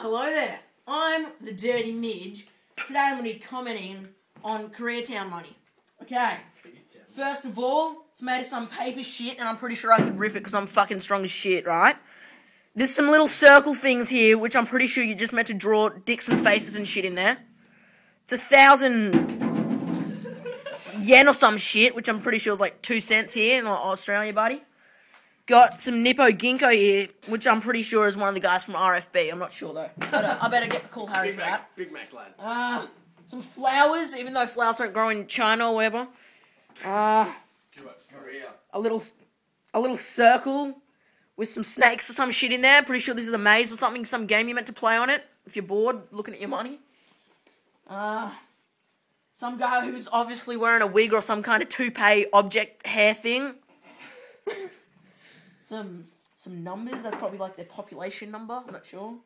Hello there. I'm the Dirty Midge. Today I'm going to be commenting on Koreatown money. Okay. First of all, it's made of some paper shit, and I'm pretty sure I could rip it because I'm fucking strong as shit, right? There's some little circle things here, which I'm pretty sure you're just meant to draw dicks and faces and shit in there. It's a thousand yen or some shit, which I'm pretty sure is like two cents here in Australia, buddy. Got some Nippo Ginko here, which I'm pretty sure is one of the guys from RFB. I'm not sure though. But, uh, I better get call Harry Big for Max, that. Big Max lad. Uh, some flowers, even though flowers don't grow in China or wherever. Uh, a little, a little circle with some snakes or some shit in there. Pretty sure this is a maze or something, some game you're meant to play on it if you're bored looking at your money. Uh, some guy who's obviously wearing a wig or some kind of toupee object hair thing. Some some numbers. That's probably like their population number. I'm not sure.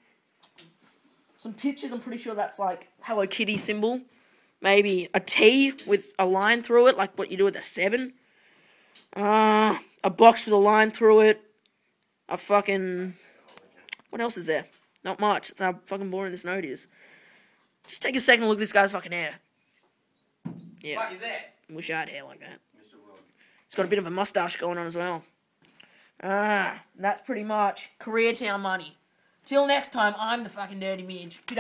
Some pictures. I'm pretty sure that's like Hello Kitty symbol. Maybe a T with a line through it, like what you do with a seven. Uh, a box with a line through it. A fucking. What else is there? Not much. That's how fucking boring this note is. Just take a second look at this guy's fucking hair. Yeah, What is that? wish I had hair like that. He's got a bit of a mustache going on as well. Ah, that's pretty much Koreatown money. Till next time, I'm the fucking dirty midge. Good.